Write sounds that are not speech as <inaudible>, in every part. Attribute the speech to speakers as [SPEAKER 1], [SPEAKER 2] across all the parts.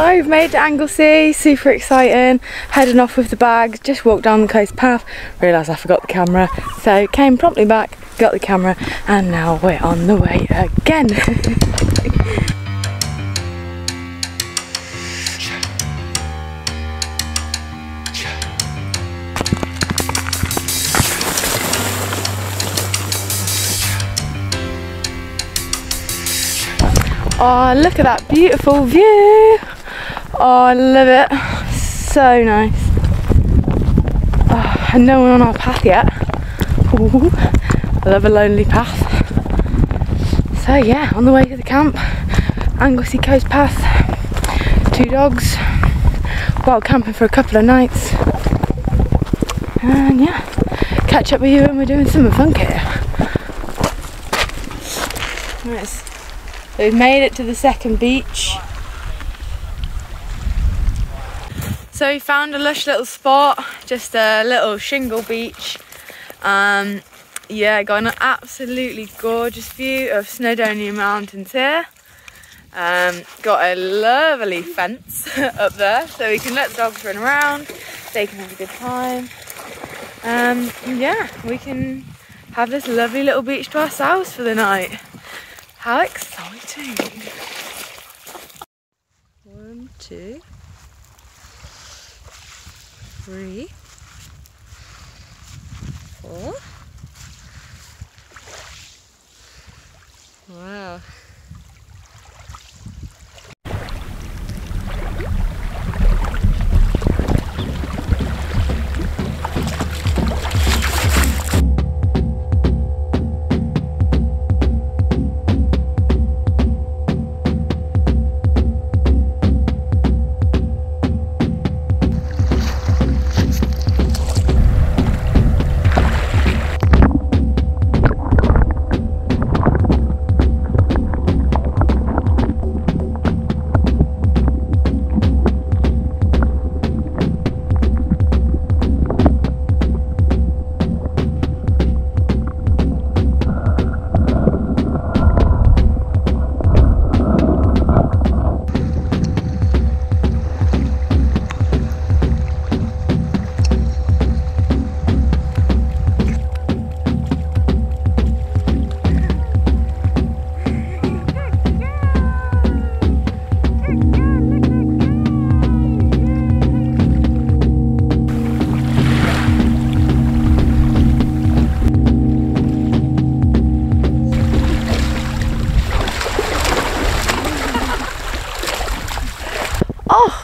[SPEAKER 1] So we've made Anglesey, super exciting. Heading off with the bags, just walked down the coast path, realised I forgot the camera. So came promptly back, got the camera, and now we're on the way again. <laughs> Oh, look at that beautiful view. Oh, I love it. So nice. Oh, and no one on our path yet. Ooh, I love a lonely path. So yeah, on the way to the camp, Anglesey Coast Path, two dogs, while camping for a couple of nights. And yeah, catch up with you when we're doing summer fun here. Nice. We've made it to the second beach. So we found a lush little spot, just a little shingle beach. Um, yeah, got an absolutely gorgeous view of Snowdonia Mountains here. Um, got a lovely fence <laughs> up there so we can let the dogs run around, they can have a good time. Um, yeah, we can have this lovely little beach to ourselves for the night. How exciting! One, two, three, four. Wow.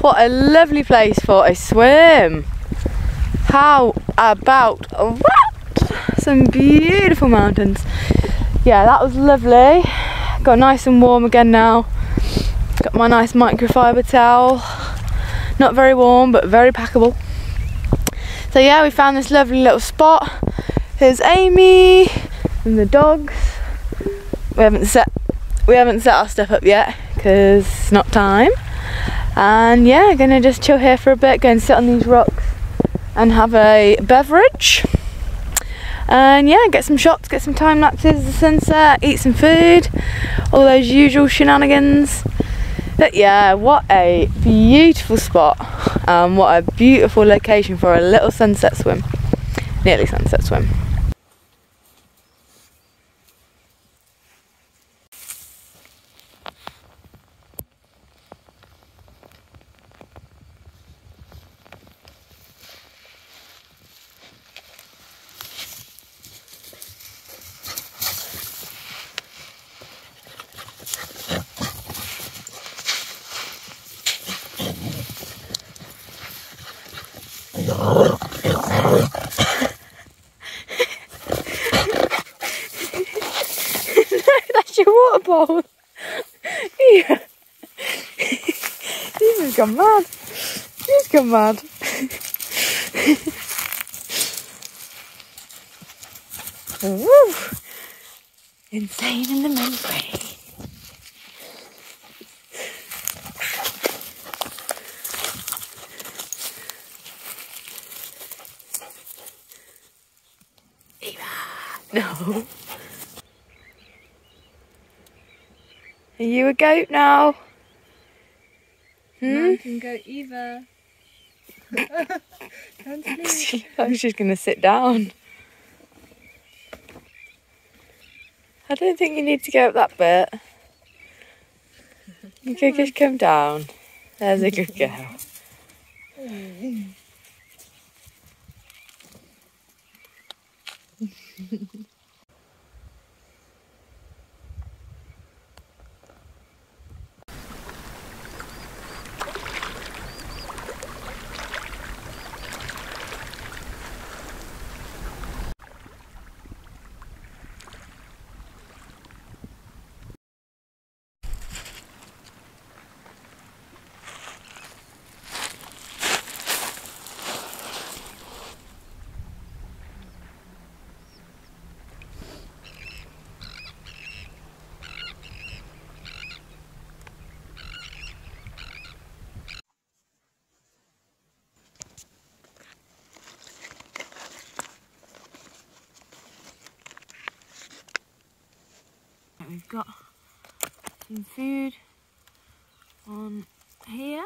[SPEAKER 1] What a lovely place for a swim. How about that? Some beautiful mountains. Yeah, that was lovely. Got nice and warm again now. Got my nice microfiber towel. Not very warm, but very packable. So yeah, we found this lovely little spot. Here's Amy and the dogs. We haven't set we haven't set our stuff up yet because it's not time and yeah gonna just chill here for a bit go and sit on these rocks and have a beverage. And yeah get some shots get some time lapses the sunset eat some food all those usual shenanigans. But yeah what a beautiful spot um, what a beautiful location for a little sunset swim. Nearly sunset swim <laughs> That's your water bowl. yeah. <laughs> He's gone mad. He's gone mad. <laughs> Woo! Insane in the membrane. No. <laughs> Are you a goat now? Hmm?
[SPEAKER 2] Mountain goat Eva. Turn to me.
[SPEAKER 1] She looks like she's going to sit down. I don't think you need to go up that bit. <laughs> You could just come down. There's a good girl. We've got some food on here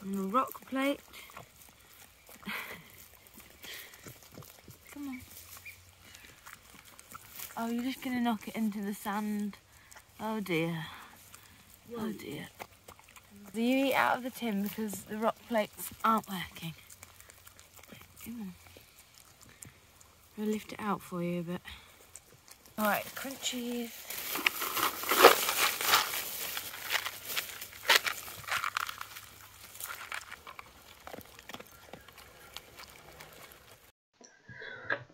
[SPEAKER 1] on the rock plate. <laughs> Come on. Oh, you're just gonna knock it into the sand. Oh dear. Oh dear. Do you eat out of the tin because the rock plates aren't working? Come on. I'll lift it out for you a bit. Alright, crunchies.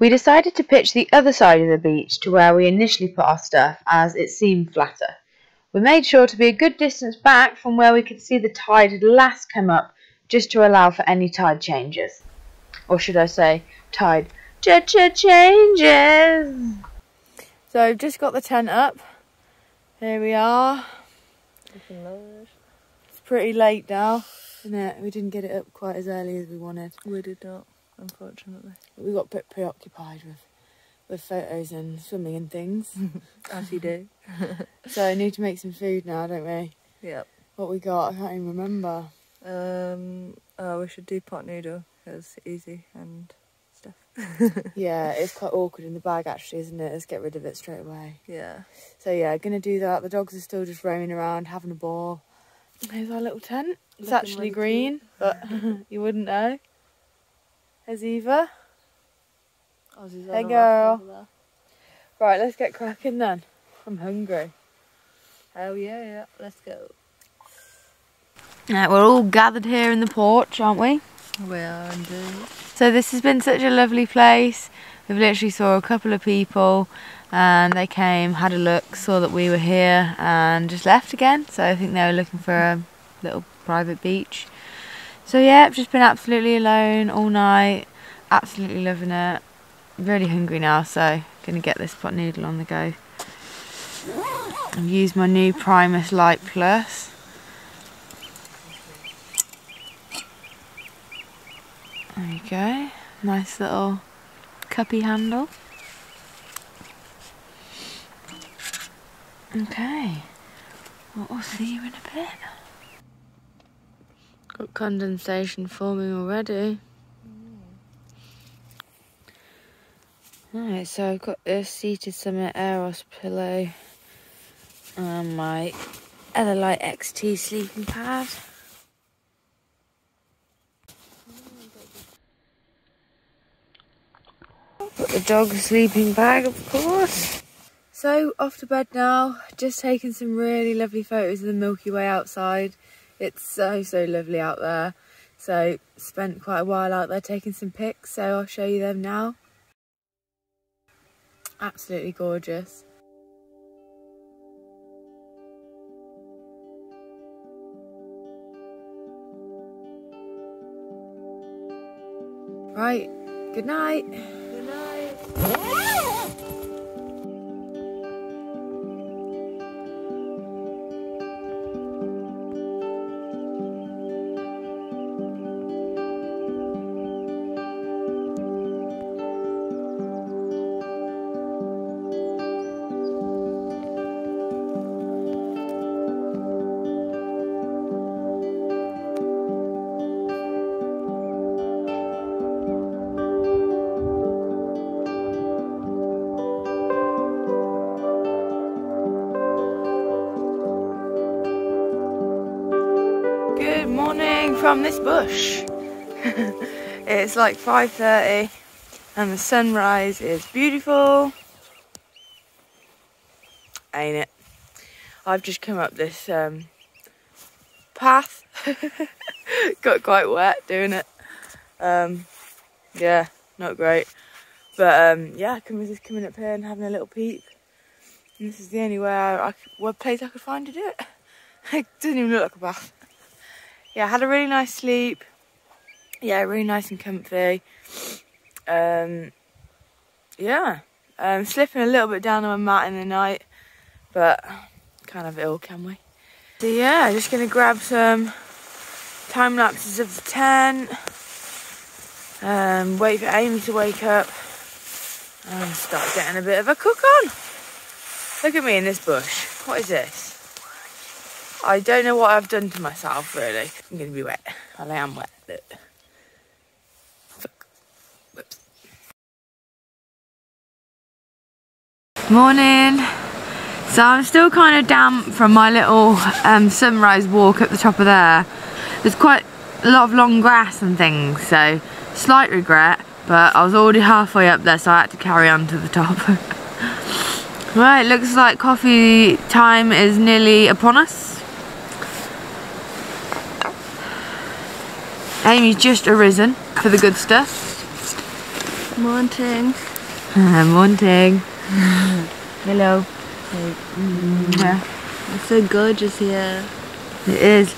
[SPEAKER 1] We decided to pitch the other side of the beach to where we initially put our stuff as it seemed flatter. We made sure to be a good distance back from where we could see the tide had last come up just to allow for any tide changes. Or should I say, tide ch-ch-changes. So I've just got the tent up. Here we are. It's pretty late now, isn't it? We didn't get it up quite as early as we wanted.
[SPEAKER 2] We did not, unfortunately.
[SPEAKER 1] We got a bit preoccupied with with photos and swimming and things. <laughs>
[SPEAKER 2] As you do. <laughs>
[SPEAKER 1] so I need to make some food now, don't we?
[SPEAKER 2] Yep.
[SPEAKER 1] What we got, I can't even remember.
[SPEAKER 2] Um, oh, we should do pot noodle because easy and stuff. <laughs>
[SPEAKER 1] yeah, it's quite awkward in the bag actually, isn't it? Let's get rid of it straight away.
[SPEAKER 2] Yeah.
[SPEAKER 1] So yeah, gonna do that. The dogs are still just roaming around, having a ball. Here's our little tent. It's
[SPEAKER 2] Looking
[SPEAKER 1] actually
[SPEAKER 2] really
[SPEAKER 1] green, but <laughs> you wouldn't know. There's Eva.
[SPEAKER 2] Oh, Ozzy's
[SPEAKER 1] Hey,
[SPEAKER 2] on
[SPEAKER 1] girl.
[SPEAKER 2] there.
[SPEAKER 1] Right, let's get cracking then. I'm hungry.
[SPEAKER 2] Oh yeah, yeah. Let's go.
[SPEAKER 1] Right, we're all gathered here in the porch, aren't we?
[SPEAKER 2] We are indeed.
[SPEAKER 1] So this has been such a lovely place. We've literally saw a couple of people and they came, had a look, saw that we were here and just left again. So I think they were looking for a little private beach. So yeah, I've just been absolutely alone all night. Absolutely loving it. Really hungry now, so gonna get this pot noodle on the go. I've used my new Primus Lite Plus. There you go. Nice little cuppy handle. Okay. Well, we'll see you in a bit. Got condensation forming already. Alright, so I've got this Sea to Summit Aeros pillow and my Ether Light XT sleeping pad. Put the dog sleeping bag, of course. So, off to bed now. Just taking some really lovely photos of the Milky Way outside. It's so, so lovely out there. So, spent quite a while out there taking some pics, so I'll show you them now. Absolutely gorgeous. Right, good night.
[SPEAKER 2] Huh?
[SPEAKER 1] From this bush. <laughs> it's like 5.30 and the sunrise is beautiful. Ain't it? I've just come up this um, path. <laughs> Got quite wet doing it. Um, yeah, not great. But um, yeah, was just coming up here and having a little peep. And this is the only way I, I, place I could find to do it. <laughs> it doesn't even look like a bath. Yeah, had a really nice sleep. Yeah, really nice and comfy. Um, yeah, um, slipping a little bit down on my mat in the night, but have it all, can we? So yeah, just gonna grab some time lapses of the tent. Um, wait for Amy to wake up and start getting a bit of a cook on. Look at me in this bush. What is this? I don't know what I've done to myself, really. I'm going to be wet. Well, I am wet. Look. Morning. So I'm still kind of damp from my little um, sunrise walk at the top of there. There's quite a lot of long grass and things, so slight regret, but I was already halfway up there, so I had to carry on to the top. <laughs> right, looks like coffee time is nearly upon us. Amy's just arisen for the good stuff.
[SPEAKER 2] Morning.
[SPEAKER 1] Morning. <laughs> Hello.
[SPEAKER 2] Hey.
[SPEAKER 1] Mm, yeah,
[SPEAKER 2] It's so gorgeous here.
[SPEAKER 1] it is.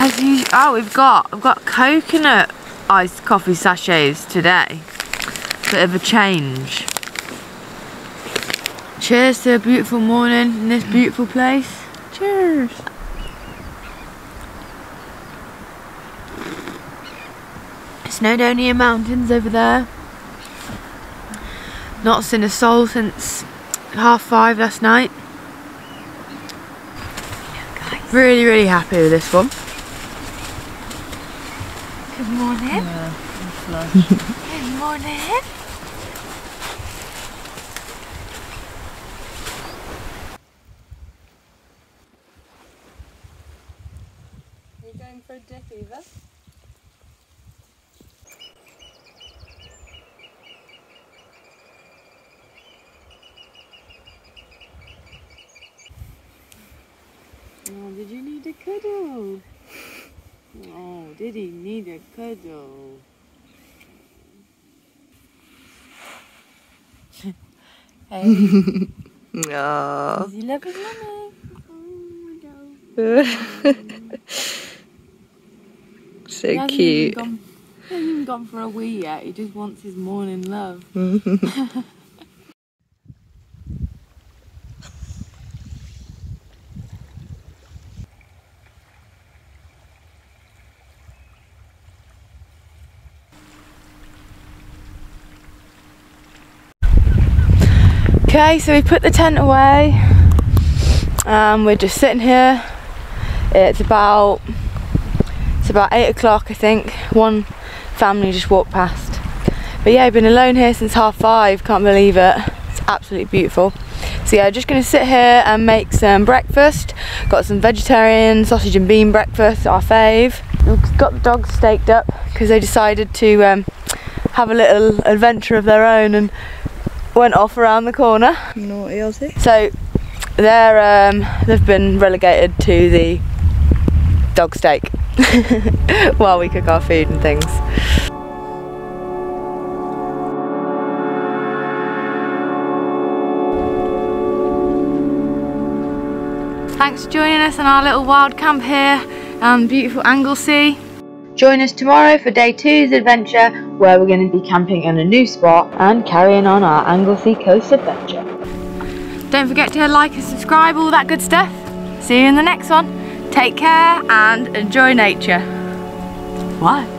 [SPEAKER 1] As usual, oh, we've got we've got coconut iced coffee sachets today. Bit of a change. Cheers to a beautiful morning in this beautiful place. Cheers. Snowdonia Mountains over there. Not seen a soul since half five last night. Really, really happy with this one. Good morning.
[SPEAKER 2] Yeah.
[SPEAKER 1] Good morning.
[SPEAKER 2] Going for a dip, Eva?
[SPEAKER 1] Oh, did you need a cuddle? Oh, did he need a cuddle? <laughs> hey,
[SPEAKER 2] No.
[SPEAKER 1] does he love his mummy? Oh, <laughs>
[SPEAKER 2] so
[SPEAKER 1] He
[SPEAKER 2] cute.
[SPEAKER 1] Gone, he hasn't even gone for a wee yet. He just wants his morning love. <laughs> Okay, so we put the tent away. and we're just sitting here. It's about it's about eight o'clock, I think. One family just walked past. But yeah, I've been alone here since half five. Can't believe it. It's absolutely beautiful. So yeah, just gonna sit here and make some breakfast. Got some vegetarian sausage and bean breakfast, our fave. We've got the dogs staked up because they decided to um, have a little adventure of their own and went off around the corner.
[SPEAKER 2] Naughty Aussie.
[SPEAKER 1] So they're um, they've been relegated to the dog stake <laughs> while we cook our food and things. Thanks for joining us on our little wild camp here on beautiful Anglesey. Join us tomorrow for day two's adventure where we're going to be camping in a new spot and carrying on our Anglesey coast adventure. Don't forget to like and subscribe, all that good stuff. See you in the next one. Take care and enjoy nature. Bye.